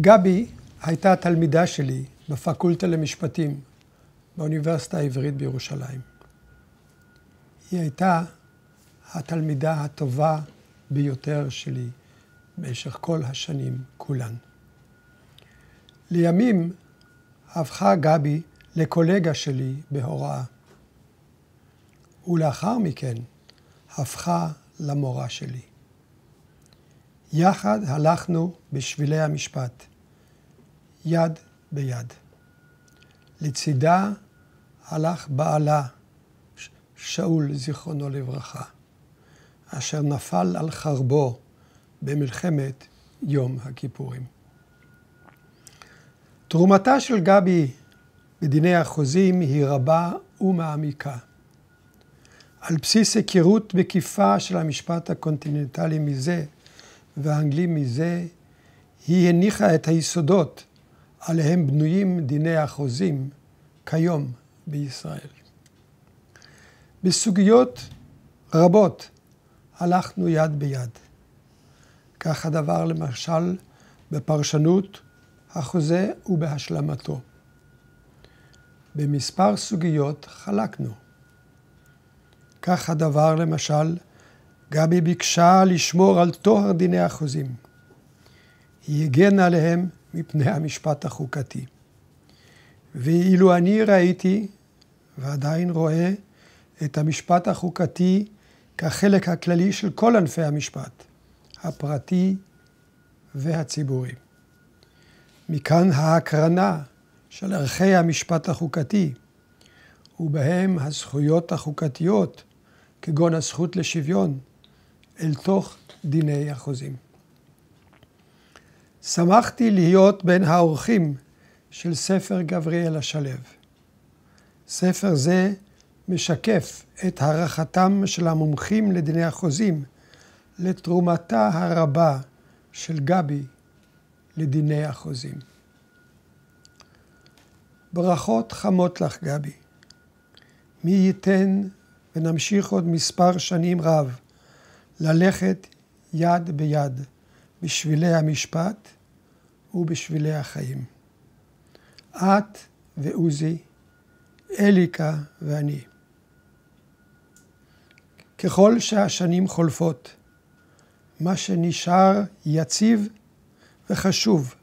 גבי הייתה תלמידה שלי בפקולטה למשפטים באוניברסיטה העברית בירושלים. היא הייתה התלמידה הטובה ביותר שלי במשך כל השנים כולן. לימים הפכה גבי לקולגה שלי בהוראה, ולאחר מכן הפכה למורה שלי. יחד הלכנו בשבילי המשפט, יד ביד. לצידה הלך בעלה, שאול, זיכרונו לברכה, אשר נפל על חרבו במלחמת יום הכיפורים. תרומתה של גבי בדיני החוזים היא רבה ומעמיקה. על בסיס היכרות מקיפה של המשפט הקונטיננטלי מזה והאנגלי מזה, היא הניחה את היסודות עליהם בנויים דיני החוזים כיום בישראל. בסוגיות רבות הלכנו יד ביד. כך הדבר למשל בפרשנות החוזה ובהשלמתו. במספר סוגיות חלקנו. כך הדבר למשל, גבי ביקשה לשמור על טוהר דיני החוזים. היא הגנה עליהם מפני המשפט החוקתי. ואילו אני ראיתי, ועדיין רואה, את המשפט החוקתי כחלק הכללי של כל ענפי המשפט, הפרטי והציבורי. מכאן ההקרנה של ערכי המשפט החוקתי, ובהם הזכויות החוקתיות, כגון הזכות לשוויון, אל תוך דיני החוזים. שמחתי להיות בין האורחים של ספר גבריאל השלו. ספר זה משקף את הערכתם של המומחים לדיני החוזים לתרומתה הרבה של גבי לדיני החוזים. ברכות חמות לך, גבי. מי ייתן ונמשיך עוד מספר שנים רב ללכת יד ביד בשבילי המשפט ובשבילי החיים. את ועוזי, אליקה ואני. ככל שהשנים חולפות, מה שנשאר יציב וחשוב,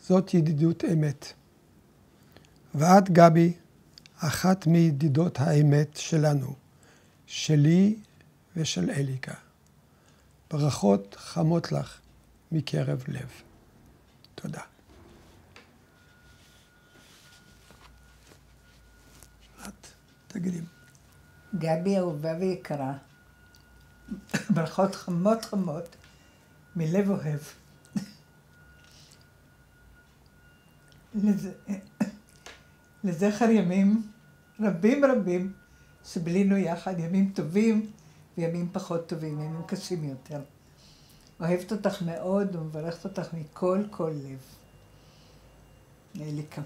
זאת ידידות אמת. ואת, גבי, אחת מידידות האמת שלנו, שלי ושל אליקה. ברכות חמות לך מקרב לב. תודה. את, תגידי. גבי אהובה ויקרה, ברכות חמות חמות מלב אוהב. לזכר ימים רבים רבים שבילינו יחד, ימים טובים וימים פחות טובים, ימים קשים יותר. אוהבת אותך מאוד ומברכת אותך מכל כל לב. אליקה.